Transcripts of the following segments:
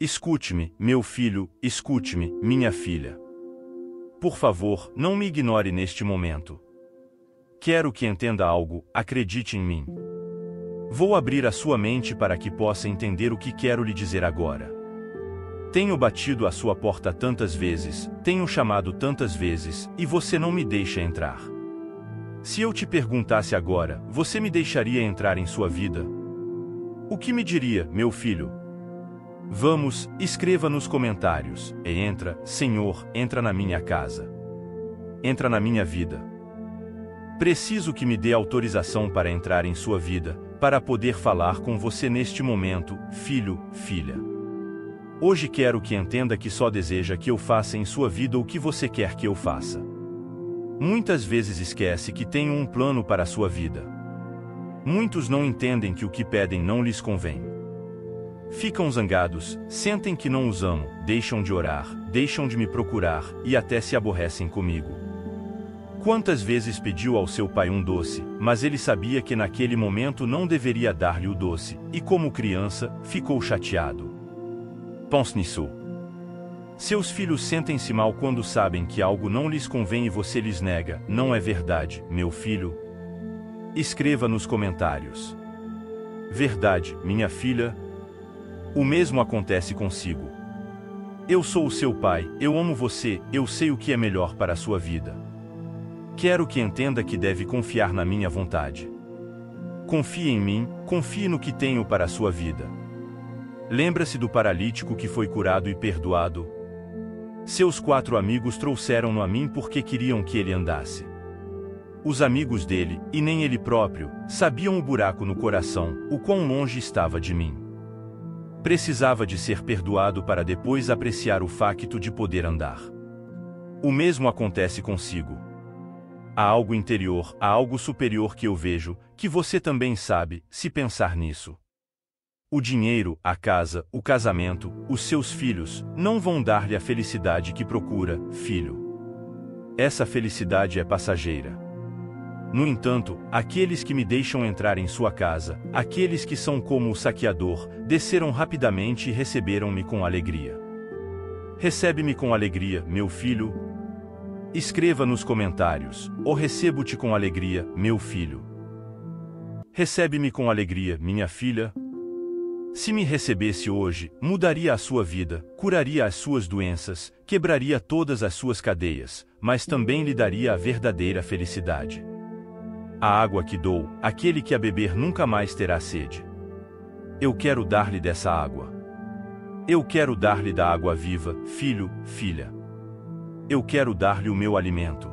Escute-me, meu filho, escute-me, minha filha. Por favor, não me ignore neste momento. Quero que entenda algo, acredite em mim. Vou abrir a sua mente para que possa entender o que quero lhe dizer agora. Tenho batido a sua porta tantas vezes, tenho chamado tantas vezes, e você não me deixa entrar. Se eu te perguntasse agora, você me deixaria entrar em sua vida? O que me diria, meu filho? Vamos, escreva nos comentários, e entra, Senhor, entra na minha casa. Entra na minha vida. Preciso que me dê autorização para entrar em sua vida, para poder falar com você neste momento, filho, filha. Hoje quero que entenda que só deseja que eu faça em sua vida o que você quer que eu faça. Muitas vezes esquece que tenho um plano para sua vida. Muitos não entendem que o que pedem não lhes convém. Ficam zangados, sentem que não os amo, deixam de orar, deixam de me procurar e até se aborrecem comigo. Quantas vezes pediu ao seu pai um doce, mas ele sabia que naquele momento não deveria dar-lhe o doce, e como criança, ficou chateado. Pense nisso. Seus filhos sentem-se mal quando sabem que algo não lhes convém e você lhes nega, não é verdade, meu filho? Escreva nos comentários. Verdade, minha filha? O mesmo acontece consigo. Eu sou o seu pai, eu amo você, eu sei o que é melhor para a sua vida. Quero que entenda que deve confiar na minha vontade. Confie em mim, confie no que tenho para a sua vida. Lembra-se do paralítico que foi curado e perdoado? Seus quatro amigos trouxeram-no a mim porque queriam que ele andasse. Os amigos dele, e nem ele próprio, sabiam o buraco no coração, o quão longe estava de mim. Precisava de ser perdoado para depois apreciar o facto de poder andar. O mesmo acontece consigo. Há algo interior, há algo superior que eu vejo, que você também sabe, se pensar nisso. O dinheiro, a casa, o casamento, os seus filhos, não vão dar-lhe a felicidade que procura, filho. Essa felicidade é passageira. No entanto, aqueles que me deixam entrar em sua casa, aqueles que são como o saqueador, desceram rapidamente e receberam-me com alegria. Recebe-me com alegria, meu filho, Escreva nos comentários, ou recebo-te com alegria, meu filho. Recebe-me com alegria, minha filha. Se me recebesse hoje, mudaria a sua vida, curaria as suas doenças, quebraria todas as suas cadeias, mas também lhe daria a verdadeira felicidade. A água que dou, aquele que a beber nunca mais terá sede. Eu quero dar-lhe dessa água. Eu quero dar-lhe da água viva, filho, filha. Eu quero dar-lhe o meu alimento.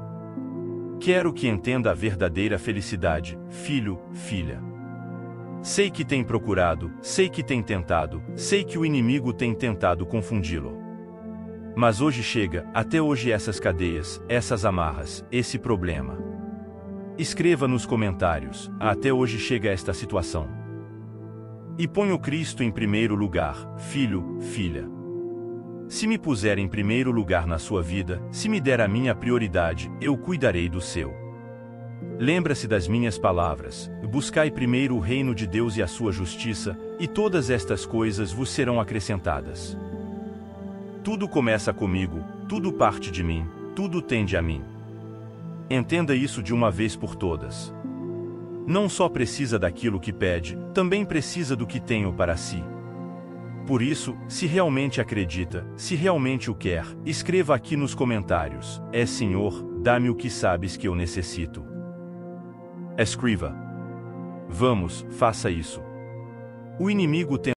Quero que entenda a verdadeira felicidade, filho, filha. Sei que tem procurado, sei que tem tentado, sei que o inimigo tem tentado confundi-lo. Mas hoje chega, até hoje essas cadeias, essas amarras, esse problema. Escreva nos comentários, até hoje chega esta situação. E ponha o Cristo em primeiro lugar, filho, filha. Se me puser em primeiro lugar na sua vida, se me der a minha prioridade, eu cuidarei do seu. Lembra-se das minhas palavras: buscai primeiro o reino de Deus e a sua justiça, e todas estas coisas vos serão acrescentadas. Tudo começa comigo, tudo parte de mim, tudo tende a mim. Entenda isso de uma vez por todas. Não só precisa daquilo que pede, também precisa do que tenho para si. Por isso, se realmente acredita, se realmente o quer, escreva aqui nos comentários: É Senhor, dá-me o que sabes que eu necessito. Escreva. Vamos, faça isso. O inimigo tem